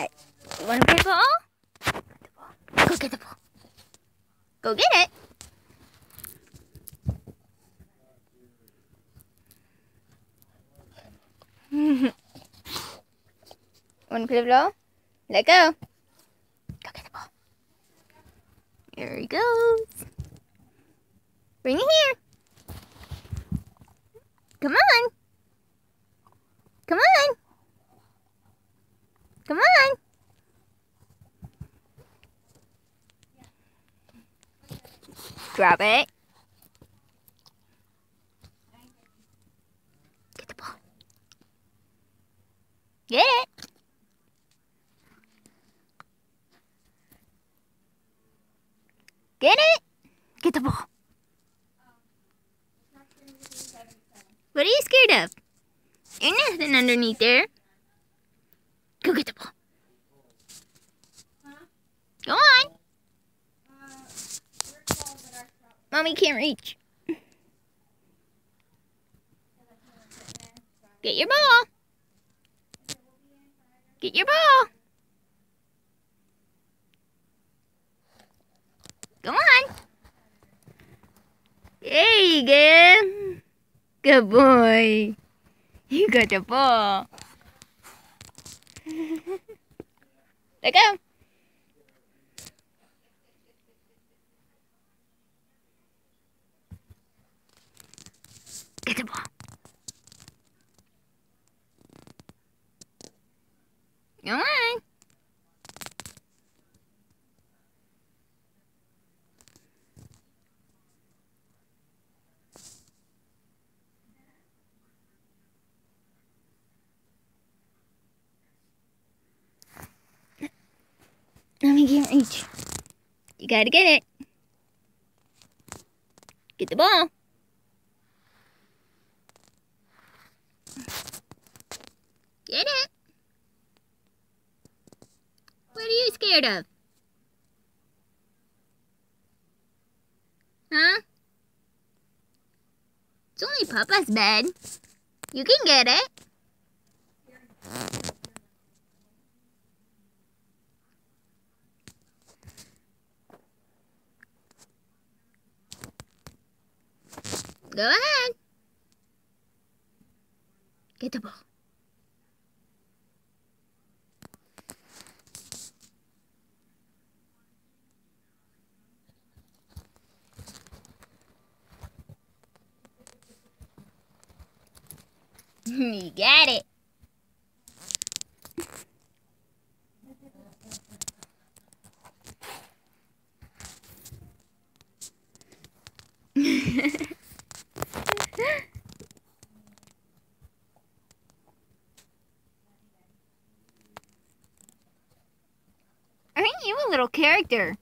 what? You want to play ball? Go get the ball. Go get it. want to play ball? Let go. Go get the ball. Here he goes. Bring it here. Come on. Come on. Come on. Drop it. Get the ball. Get it. Get it. Get the ball. What are you scared of? There's nothing underneath there. Go get the ball. Go on. Mommy can't reach. Get your ball. Get your ball. Come on. There you go. Good boy. You got the ball. Let go. Get the ball. Come on. Get reach. You gotta get it. Get the ball. Get it. What are you scared of? Huh? It's only Papa's bed. You can get it. Go ahead. Get the ball. you got it. you a little character?